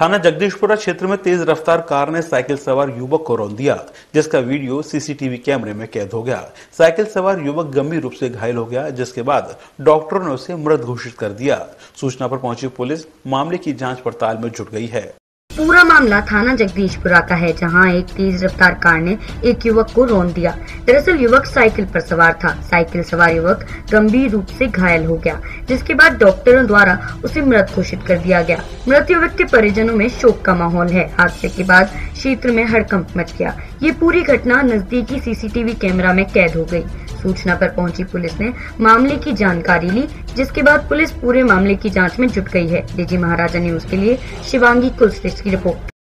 थाना जगदीशपुरा क्षेत्र में तेज रफ्तार कार ने साइकिल सवार युवक को रौन दिया, जिसका वीडियो सीसीटीवी कैमरे में कैद हो गया। साइकिल सवार युवक गंभीर रूप से घायल हो गया, जिसके बाद डॉक्टरों ने उसे मृत घोषित कर दिया। सूचना पर पहुँची पुलिस, मामले की जाँच पड़ताल में जुट गई है। पूरा मामला थाना जगदीशपुरा का है, जहाँ एक तेज रफ्तार कार ने एक युवक को रोन दिया। दरअसल युवक साइकिल पर सवार था। साइकिल सवार युवक गंभीर रूप से घायल हो गया, जिसके बाद डॉक्टरों द्वारा उसे मृत घोषित कर दिया गया। मृत युवक के परिजनों में शोक का माहौल है। हादसे के बाद क्षेत्र में हड़कंप मच गया। ये पूरी घटना नजदीकी सीसीटीवी कैमरा में कैद हो गई सूचना पर पहुँची पुलिस ने मामले की जानकारी ली। जिसके बाद पुलिस पूरे मामले की जाँच में जुट गई है। डीजी महाराजा न्यूज़ के लिए शिवांगी कुलश्रेष्ठ की रिपोर्ट।